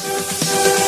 Música